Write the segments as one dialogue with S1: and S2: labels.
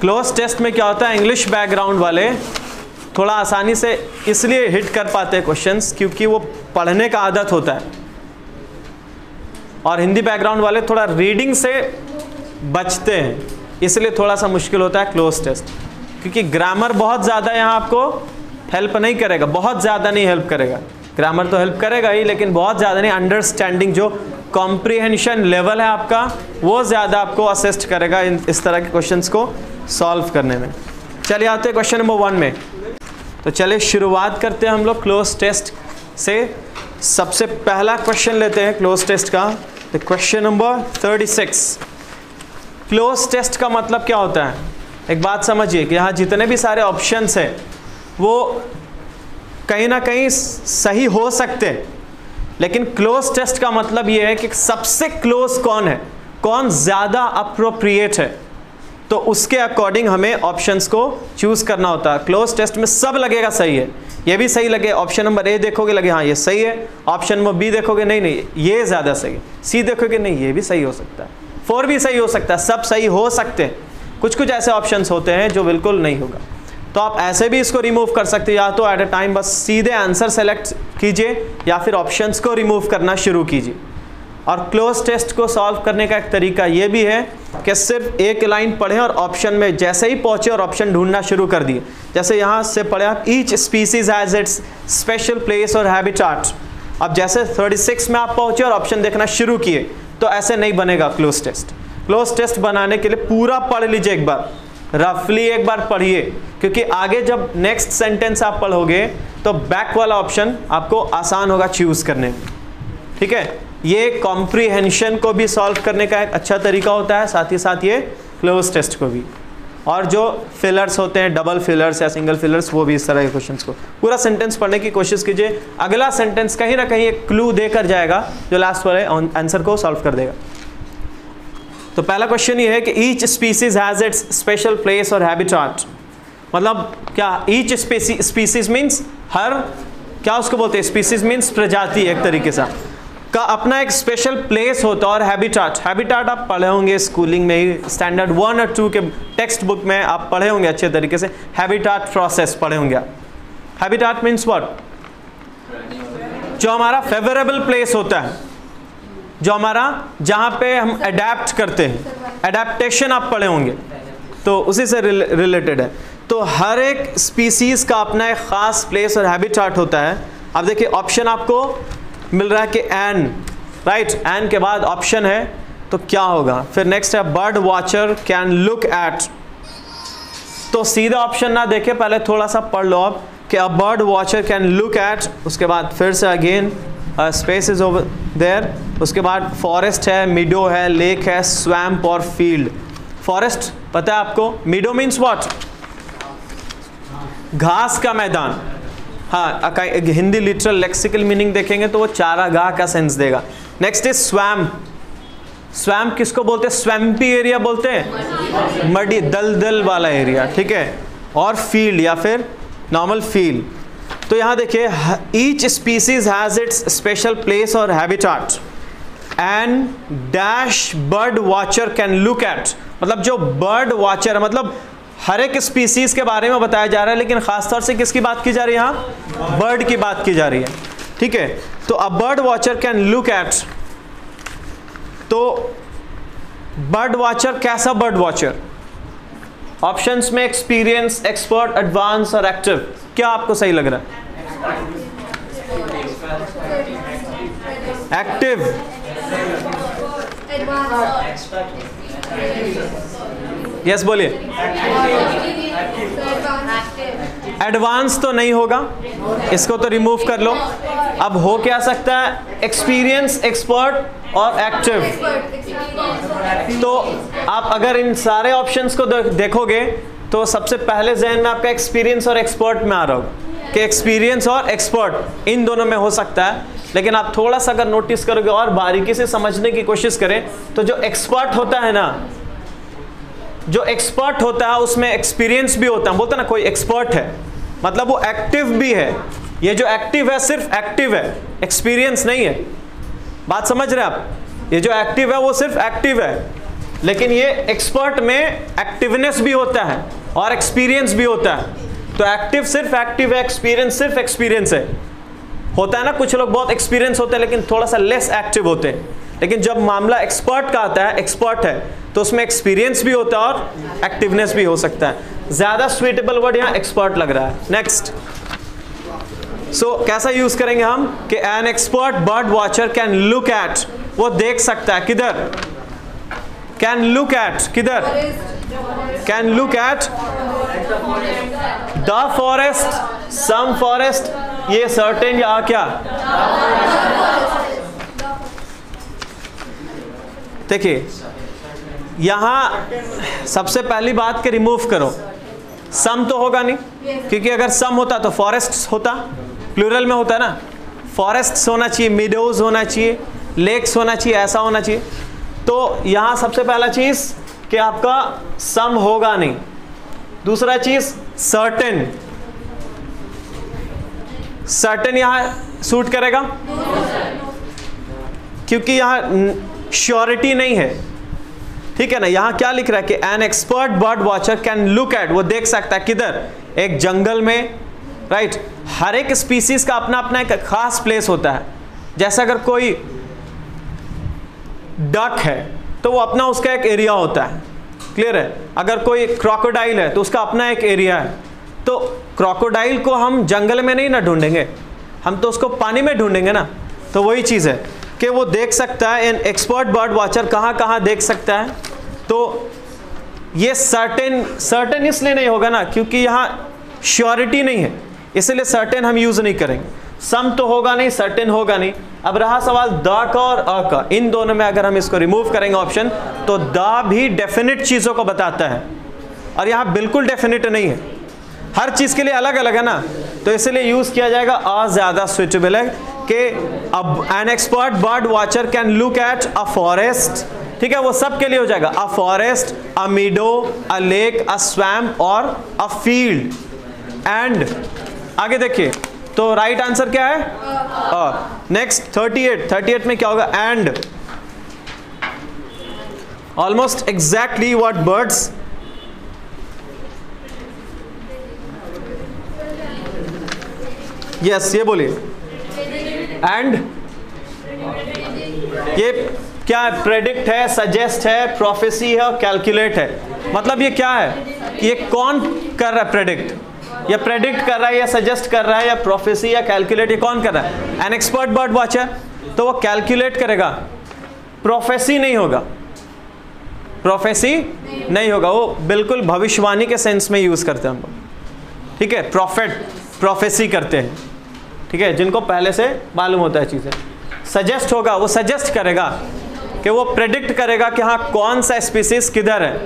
S1: Close test में क्या होता है? इंग्लिश बैकग्राउंड वाले थोड़ा आसानी से इसलिए हिट कर पाते हैं क्वेश्चंस क्योंकि वो पढ़ने का आदत होता है। और हिंदी बैकग्राउंड वाले थोड़ा रीडिंग से बचते हैं। इसलिए थोड़ा सा मुश्किल होता है क्लोज टेस्ट क्योंकि ग्रामर बहुत ज़्यादा यहाँ आपको हेल्प नहीं करेगा, बहुत ज़्यादा नहीं हेल्प करेगा। ग्रामर तो हेल्प करेगा ही, लेकिन बहुत ज़्यादा नहीं अंडरस्टैंडिंग जो कॉम्प्रिहेंशन लेवल है आपका, वो ज़्यादा आपको असिस्ट करेगा इन, इस तरह के क्वेश्चंस को सॉल्व करने में। चलिए आते हैं क्वेश्चन नंबर वन में। तो चलिए शुरुआत करते हैं हम लोग क्लोज टेस्ट से। सबसे पहला क्वेश्चन लेते हैं क्लोज टेस्ट का। तो question number thirty six close test का मतलब क्या होता है? एक बात समझिए कि यहाँ जितने भी सारे ऑप्शंस हैं, वो कहीं ना कहीं सही हो सकते हैं। लेकिन क्लोज टेस्ट का मतलब ये है कि सबसे क्लोज कौन है? कौन ज़्यादा अप्रोप्रिएट है? तो उसके अकॉर्डिंग हमें ऑप्शंस को चूज़ करना होता है। क्लोज टेस्ट में सब लगेगा सही है। ये भी सही लगे ऑप्शन नंबर ए देखोगे, लगे हाँ ये सही है। ऑप्शन नंबर बी देखोगे, नहीं नहीं, ये ज़्यादा सही है। सी देखोगे, नहीं, ये भी सही हो सकता है। फोर भी सही हो सकता है, सब सही हो सकते हैं। कुछ कुछ ऐसे ऑप्शंस होते हैं जो बिल्कुल नहीं होगा। तो आप ऐसे भी इसको रिमूव कर सकते हो, या तो एट अ टाइम बस सीधे आंसर सेलेक्ट कीजिए, या फिर ऑप्शंस को रिमूव करना शुरू कीजिए। और क्लोज टेस्ट को सॉल्व करने का एक तरीका ये भी है कि सिर्फ़ एक लाइन पढ़ें और ऑप्शन में जैसे ही पहुँचे और ऑप्शन ढूंढना शुरू कर दिए। जैसे यहाँ से पढ़े आप each species has its special place और हैबिटाट अब जैसे 36 में आप पहुँचे और ऑप्शन देखना शुरू किए तो ऐसे नहीं बनेगा क्लोज टेस्ट क्लोज टेस्ट बनाने के लिए पूरा पढ़ लीजिए एक बार। रफली एक बार पढ़िए, क्योंकि आगे जब नेक्स्ट सेंटेंस आप पढ़ोगे तो बैक वाला ऑप्शन आपको आसान होगा चूज़ करने। ठीक है? ये कॉम्प्रीहेंशन को भी सॉल्व करने का एक अच्छा तरीका होता है, साथ ही साथ ये क्लोज टेस्ट को भी। और जो फिलर्स होते हैं डबल फिलर्स या सिंगल फिलर्स वो भी इस तरह के क्वेश्चंस को। पूरा सेंटेंस पढ़ने की कोशिश कीजिए। अगला सेंटेंस कहीं ना कहीं एक क्लू देकर जाएगा, जो लास्ट वाले आंसर को सॉल्व कर देगा। तो पहला क्वेश्चन ये है कि each species has its special place और हैबिटाट मतलब क्या ईच स्पीसीज मीन्स हर, क्या उसको बोलते हैं? स्पीसीज मीन्स प्रजाति एक तरीके से। का अपना एक स्पेशल प्लेस होता है और हैबिटाट हैबिटाट आप पढ़े होंगे स्कूलिंग में ही स्टैंडर्ड वन और टू के टेक्स्ट बुक में आप पढ़े होंगे अच्छे तरीके से। हैबिटाट प्रोसेस पढ़े होंगे हैबिटाट मीन्स व्हाट जो हमारा फेवरेबल प्लेस होता है। जो हमारा, जहाँ पे हम अडेप्ट करते हैं। अडेप्टेशन आप पढ़े होंगे। तो उसी से रिलेटेड है। तो हर एक स्पीसीज का अपना एक ख़ास प्लेस और हैबिटाट होता है। अब देखिए ऑप्शन आपको मिल रहा है कि एन राइट एन के बाद ऑप्शन है तो क्या होगा? फिर नेक्स्ट है bird watcher can look at तो सीधा ऑप्शन ना देखे, पहले थोड़ा सा पढ़ लो आप, कि a bird watcher can look at उसके बाद फिर से again space is over there उसके बाद फॉरेस्ट है मिडो है लेक है स्वैम्प और फ़ील्ड फॉरेस्ट पता है आपको? मिडो मीन्स वॉट घास का मैदान. हाँ हिंदी लिटरल लेक्सिकल मीनिंग देखेंगे तो वो चारा गाह का सेंस देगा. नेक्स्ट इज़ स्वैम स्वैम किसको बोलते हैं? स्वैम्पी एरिया बोलते हैं? मडी. दल दल वाला एरिया ठीक है? और फ़ील्ड या फिर नॉर्मल फ़ील्ड तो यहाँ देखिए each species has its special place और habitat and dash bird watcher can look at मतलब जो बर्ड वॉचर है मतलब हर एक स्पीसीज के बारे में बताया जा रहा है, लेकिन खासतौर से किसकी बात की जा रही है यहाँ? बर्ड की बात की जा रही है। ठीक है? तो a bird watcher can look at तो बर्ड वॉचर कैसा बर्ड वॉचर ऑप्शंस में एक्सपीरियंस एक्सपर्ट एडवांस और एक्टिव क्या आपको सही लग रहा है? एक्टिव यस बोलिए. एडवांस तो नहीं होगा. इसको तो रिमूव कर लो. अब हो क्या सकता है? एक्सपीरियंस एक्सपर्ट और एक्टिव तो आप अगर इन सारे ऑप्शंस को देखोगे तो सबसे पहले जहन में आपका एक्सपीरियंस और एक्सपर्ट में आ रहा होगा. कि एक्सपीरियंस और एक्सपर्ट इन दोनों में हो सकता है। लेकिन आप थोड़ा सा अगर नोटिस करोगे और बारीकी से समझने की कोशिश करें तो जो एक्सपर्ट होता है ना, जो एक्सपर्ट होता है, उसमें एक्सपीरियंस भी होता है। बोलते ना, कोई एक्सपर्ट है मतलब वो एक्टिव भी है। ये जो एक्टिव है, सिर्फ़ एक्टिव है एक्सपीरियंस नहीं है। बात समझ रहे आप? ये जो एक्टिव है, वो सिर्फ़ एक्टिव है। लेकिन ये एक्सपर्ट में एक्टिवनेस भी होता है और एक्सपीरियंस भी होता है। तो एक्टिव सिर्फ़ एक्टिव है एक्सपीरियंस सिर्फ़ एक्सपीरियंस है। होता है ना कुछ लोग बहुत एक्सपीरियंस होते हैं लेकिन थोड़ा सा लेस एक्टिव होते हैं। लेकिन जब मामला एक्सपर्ट का आता है एक्सपर्ट है तो उसमें एक्सपीरियंस भी होता है और एक्टिवनेस भी हो सकता है। ज़्यादा स्वीटेबल वर्ड यहाँ एक्सपर्ट लग रहा है। नेक्स्ट सो so, कैसा यूज़ करेंगे हम? कि an expert bird watcher can look at वो देख सकता है। किधर? कैन लुक एट किधर? Can look at the forest, some forest, ये सर्टेन या क्या? देखिए, यहाँ सबसे पहली बात के रिमूव करो। सम तो होगा नहीं, क्योंकि अगर सम होता तो फॉरेस्ट होता प्लूरल में होता ना। फॉरेस्ट होना चाहिए मिडोज होना चाहिए लेक्स होना चाहिए, ऐसा होना चाहिए। तो यहाँ सबसे पहला चीज़ कि आपका सम होगा नहीं। दूसरा चीज़ सर्टेन सर्टेन यहाँ सूट करेगा? क्योंकि यहाँ श्योरिटी नहीं है। ठीक है ना? यहाँ क्या लिख रहा है कि an expert bird watcher can look at वो देख सकता है किधर? एक जंगल में राइट? हर एक स्पीसीज का अपना अपना एक खास प्लेस होता है। जैसे अगर कोई डक है तो वो अपना उसका एक एरिया होता है। क्लियर है? अगर कोई क्रोकोडाइल है तो उसका अपना एक एरिया है। तो क्रोकोडाइल को हम जंगल में नहीं ना ढूंढेंगे। हम तो उसको पानी में ढूंढेंगे ना। तो वही चीज़ है कि वो देख सकता है एन एक्सपर्ट बर्ड वॉचर कहाँ कहाँ देख सकता है। तो ये सर्टेन सर्टेन इसलिए नहीं होगा ना, क्योंकि यहाँ श्योरिटी नहीं है। इसलिए सर्टेन हम यूज़ नहीं करेंगे। सम तो होगा नहीं सर्टेन होगा नहीं। अब रहा सवाल द का और अ का। इन दोनों में अगर हम इसको रिमूव करेंगे ऑप्शन तो द भी डेफिनेट चीज़ों को बताता है। और यहाँ बिल्कुल डेफिनेट नहीं है। हर चीज़ के लिए अलग अलग है ना? तो इसलिए यूज़ किया जाएगा अ ज़्यादा स्विचेबल है कि अब an expert bird watcher can look at a forest ठीक है, वो सब के लिए हो जाएगा। A forest a meadow a lake a swamp और अ फ़ील्ड एंड आगे देखिए। तो राइट आंसर क्या है? Next thirty eight thirty eight में क्या होगा? And almost exactly what birds yes ये बोलिए. एंड ये क्या है? प्रेडिक्ट है सजेस्ट है प्रोफेसी है और कैलकुलेट है. मतलब ये क्या है? ये कौन कर रहा है प्रेडिक्ट या प्रेडिक्ट कर रहा है, या सजेस्ट कर रहा है, या प्रोफेसी या कैलकुलेट कौन कर रहा है? एन एक्सपर्ट बर्ड वॉचर तो वो कैलकुलेट करेगा। प्रोफेसी नहीं होगा। प्रोफेसी नहीं नहीं होगा। वो बिल्कुल भविष्यवाणी के सेंस में यूज़ करते हैं हम लोग। ठीक है? प्रॉफिट प्रोफेसी करते हैं। ठीक है? जिनको पहले से मालूम होता है चीज़ें। सजेस्ट होगा। वो सजेस्ट करेगा कि वो प्रेडिक्ट करेगा कि हाँ कौन सा स्पीसीज किधर है।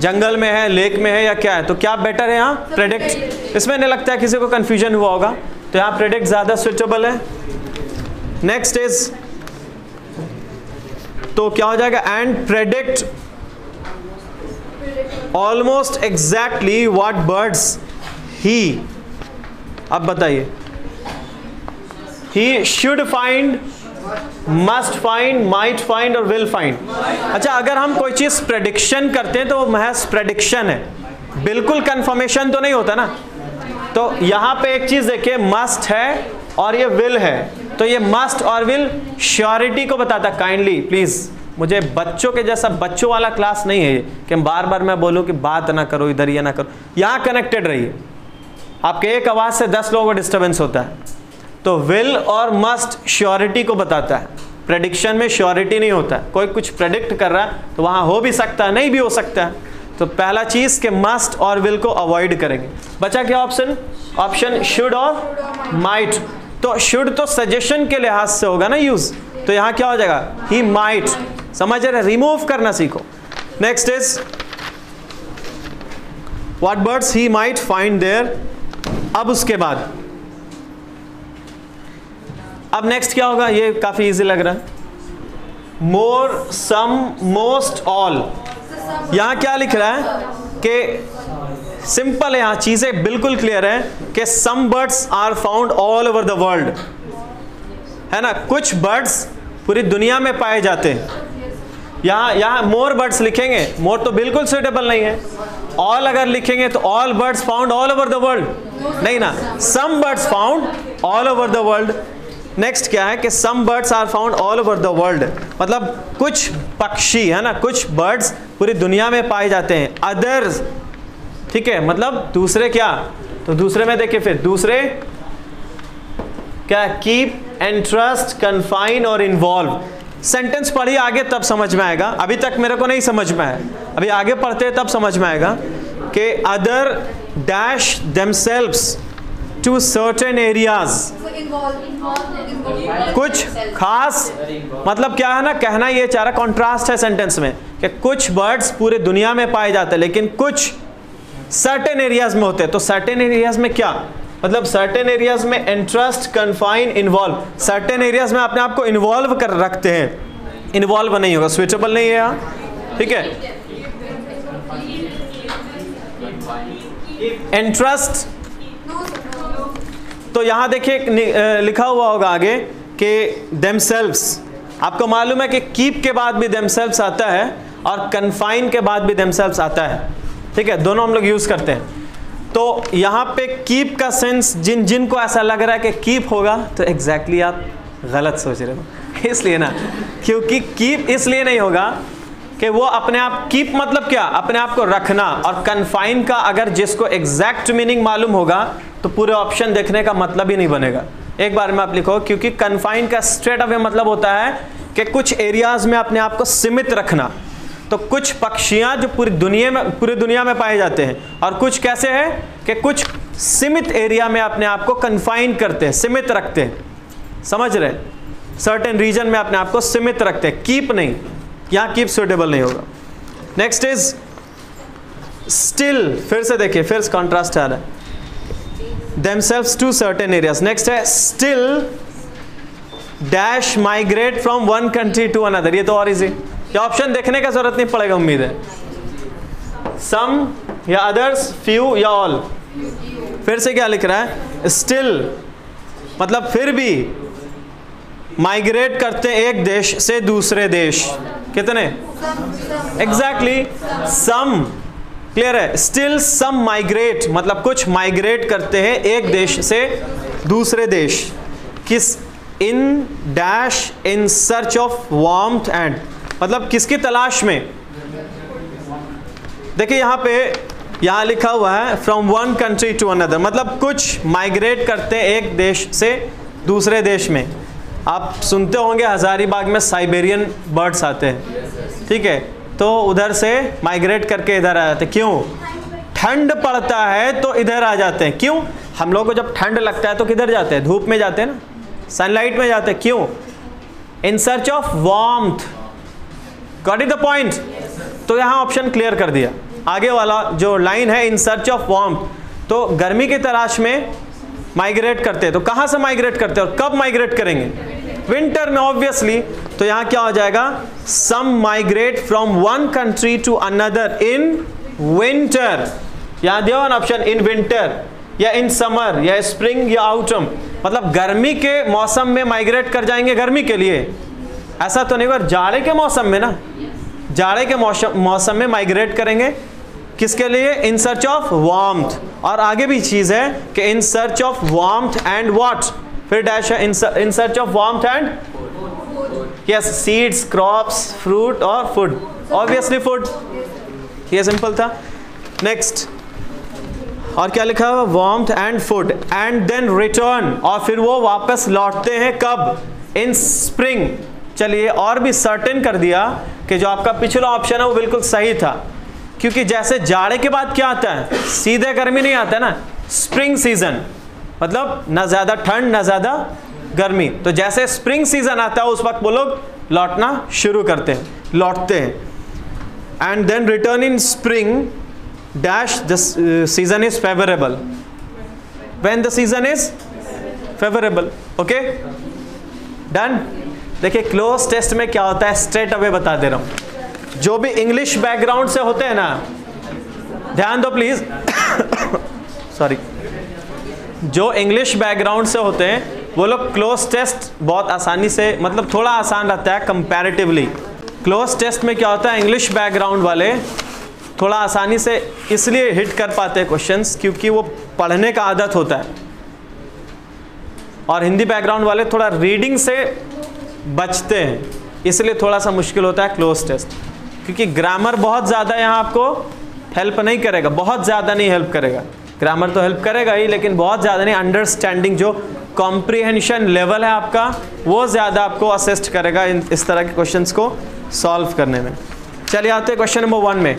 S1: जंगल में है लेक में है या क्या है? तो क्या बेटर है यहाँ? प्रेडिक्ट इसमें नहीं लगता है किसी को कंफ्यूजन हुआ होगा। तो यहाँ प्रेडिक्ट ज़्यादा सुइटेबल है। नेक्स्ट इज़ तो क्या हो जाएगा? And predict almost exactly what birds he अब बताइए। He should find must find might find और विल फाइंड अच्छा अगर हम कोई चीज़ प्रेडिक्शन करते हैं तो वो महज प्रेडिक्शन है। बिल्कुल कंफर्मेशन तो नहीं होता ना। तो यहाँ पे एक चीज़ देखिए मस्ट है और ये विल है। तो ये मस्ट और विल श्योरिटी को बताता काइंडली प्लीज़ मुझे बच्चों के जैसा बच्चों वाला क्लास नहीं है कि बार बार मैं बोलूँ कि बात ना करो, इधर ये ना करो। यहाँ कनेक्टेड रहिए। आपके एक आवाज़ से दस लोगों को डिस्टर्बेंस होता है। तो विल और मस्ट श्योरिटी को बताता है। प्रेडिक्शन में श्योरिटी नहीं होता। कोई कुछ प्रेडिक्ट कर रहा है तो वहाँ हो भी सकता है, नहीं भी हो सकता है। तो पहला चीज़ के मस्ट और विल को अवॉइड करेंगे। बचा क्या ऑप्शन ऑप्शन शुड और माइट तो शुड तो सजेशन के लिहाज से होगा ना यूज़ तो यहाँ क्या हो जाएगा? ही माइट समझ रहे? रिमूव करना सीखो। Next is what birds he might find there अब उसके बाद। अब नेक्स्ट क्या होगा? ये काफ़ी इजी लग रहा है। मोर सम मोस्ट ऑल यहाँ क्या लिख रहा है? कि सिंपल है यहाँ, चीज़ें बिल्कुल क्लियर है कि some birds are found all over the world है ना? कुछ बर्ड्स पूरी दुनिया में पाए जाते हैं। यहाँ यहाँ मोर बर्ड्स लिखेंगे। मोर तो बिल्कुल सुटेबल नहीं है। ऑल अगर लिखेंगे तो all birds found all over the world नहीं ना? Some birds found all over the world next क्या है कि some birds are found all over the world मतलब कुछ पक्षी, है ना? कुछ बर्ड्स पूरी दुनिया में पाए जाते हैं। अदर्स ठीक है? मतलब दूसरे क्या? तो दूसरे में देखिए फिर। दूसरे क्या? कीप एंट्रस्ट कन्फाइन और इन्वॉल्व सेंटेंस पढ़िए आगे, तब समझ में आएगा। अभी तक मेरे को नहीं समझ में आया। अभी आगे पढ़ते तब समझ में आएगा कि other dash themselves to certain areas कुछ खास मतलब क्या है ना कहना ये चाह रहा कॉन्ट्रास्ट है सेंटेंस में कि कुछ बर्ड्स पूरे दुनिया में पाए जाते हैं लेकिन कुछ सर्टेन एरियाज़ में होते हैं। तो सर्टेन एरियाज़ में क्या? मतलब सर्टेन एरियाज़ में interest confine involve certain areas में अपने आप को इन्वॉल्व कर रखते हैं। इन्वॉल्व नहीं होगा स्विचेबल नहीं है यहाँ। ठीक है? इंटरेस्ट तो यहाँ देखिए लिखा हुआ होगा आगे कि देमसेल्व्स आपको मालूम है कि कीप के बाद भी देमसेल्व्स आता है और कन्फाइन के बाद भी देमसेल्व्स आता है। ठीक है, दोनों हम लोग यूज़ करते हैं। तो यहाँ पे कीप का सेंस जिन जिन को ऐसा लग रहा है कि कीप होगा तो एग्जैक्टली exactly आप गलत सोच रहे हो। इसलिए ना, क्योंकि कीप इसलिए नहीं होगा कि वो अपने आप कीप मतलब क्या? अपने आप को रखना और कन्फाइन का अगर जिसको एग्जैक्ट मीनिंग मालूम होगा तो पूरे ऑप्शन देखने का मतलब ही नहीं बनेगा। एक बार में आप लिखो, क्योंकि कन्फाइन का स्ट्रेट अवे मतलब होता है कि कुछ एरियाज़ में अपने आप को सीमित रखना। तो कुछ पक्षियाँ जो पूरी दुनिया में, पूरी दुनिया में पाए जाते हैं, और कुछ कैसे है कि कुछ सीमित एरिया में अपने आप को कन्फाइन करते हैं, सीमित रखते हैं। समझ रहे सर्टेन रीजन में अपने आप को सीमित रखते हैं कीप नहीं। यहाँ कीप सुटेबल नहीं होगा। नेक्स्ट इज़ स्टिल फिर से देखिए, फिर से कॉन्ट्रास्ट आ रहा है। Themselves to certain areas next है, still, dash migrate from one country to another ये तो और इजी ये ऑप्शन देखने का ज़रूरत नहीं पड़ेगा, उम्मीद है। सम या अदर्स फ्यू या ऑल फिर से क्या लिख रहा है? स्टिल मतलब फिर भी माइग्रेट करते एक देश से दूसरे देश। कितने? एग्जैक्टली सम क्लियर है? स्टिल सम माइग्रेट मतलब कुछ माइग्रेट करते हैं एक देश से दूसरे देश। किस? In dash in search of warm and मतलब किसकी तलाश में? देखिए यहाँ पे, यहाँ लिखा हुआ है from one country to another मतलब कुछ माइग्रेट करते हैं एक देश से दूसरे देश में। आप सुनते होंगे हजारीबाग में साइबेरियन बर्ड्स आते हैं। ठीक है? तो उधर से माइग्रेट करके इधर आ जाते क्यों? ठंड पड़ता है तो इधर आ जाते हैं। क्यों? हम लोग को जब ठंड लगता है तो किधर जाते हैं? धूप में जाते हैं ना? सनलाइट में जाते हैं। क्यों? In search of warmth got it the point तो यहाँ ऑप्शन क्लियर कर दिया। आगे वाला जो लाइन है इन सर्च ऑफ़ वार्मथ तो गर्मी की तलाश में माइग्रेट करते हैं। तो कहाँ से माइग्रेट करते हैं और कब माइग्रेट करेंगे? विंटर में ऑब्वियसली तो यहाँ क्या हो जाएगा? Some migrate from one country to another in winter यहाँ दिया ऑप्शन इन विंटर या इन समर या स्प्रिंग या आउटम मतलब गर्मी के मौसम में माइग्रेट कर जाएँगे गर्मी के लिए। ऐसा तो नहीं होगा जाड़े के मौसम में ना। जाड़े के मौसम मौसम में माइग्रेट करेंगे। किसके लिए? इन सर्च ऑफ़ वार्मथ और आगे भी चीज़ है कि in search of warmth and what फिर डैश है in search of warm and yes seeds crops fruit और फ़ूड ऑब्वियसली फ़ूड ये सिंपल था. नेक्स्ट और क्या लिखा हुआ? Warm and food and then return और फिर वो वापस लौटते हैं कब? इन स्प्रिंग चलिए और भी सर्टेन कर दिया कि जो आपका पिछला ऑप्शन है वो बिल्कुल सही था। क्योंकि जैसे जाड़े के बाद क्या आता है? सीधे गर्मी नहीं आता ना? स्प्रिंग सीज़न मतलब ना ज़्यादा ठंड, ना ज़्यादा गर्मी। तो जैसे स्प्रिंग सीज़न आता है, उस वक्त वो लोग लौटना शुरू करते हैं। लौटते हैं। And then return in spring dash the season is favourable when the season is favourable okay done देखिए क्लोज टेस्ट में क्या होता है? स्ट्रेट अवे बता दे रहा हूँ। जो भी इंग्लिश बैकग्राउंड से होते हैं ना, ध्यान दो प्लीज़ सॉरी जो इंग्लिश बैकग्राउंड से होते हैं, वो लोग क्लोज टेस्ट बहुत आसानी से मतलब थोड़ा आसान रहता है कंपैरेटिवली क्लोज टेस्ट में क्या होता है इंग्लिश बैकग्राउंड वाले थोड़ा आसानी से इसलिए हिट कर पाते हैं क्वेश्चंस क्योंकि वो पढ़ने का आदत होता है. और हिंदी बैकग्राउंड वाले थोड़ा रीडिंग से बचते हैं, इसलिए थोड़ा सा मुश्किल होता है क्लोज टेस्ट क्योंकि ग्रामर बहुत ज़्यादा यहाँ आपको हेल्प नहीं करेगा, बहुत ज़्यादा नहीं हेल्प करेगा। ग्रामर तो हेल्प करेगा ही, लेकिन बहुत ज़्यादा नहीं अंडरस्टैंडिंग जो कॉम्प्रिहेंशन लेवल है आपका, वो ज़्यादा आपको असिस्ट करेगा इन, इस तरह के क्वेश्चंस को सॉल्व करने में। चलिए आते हैं क्वेश्चन नंबर वन में।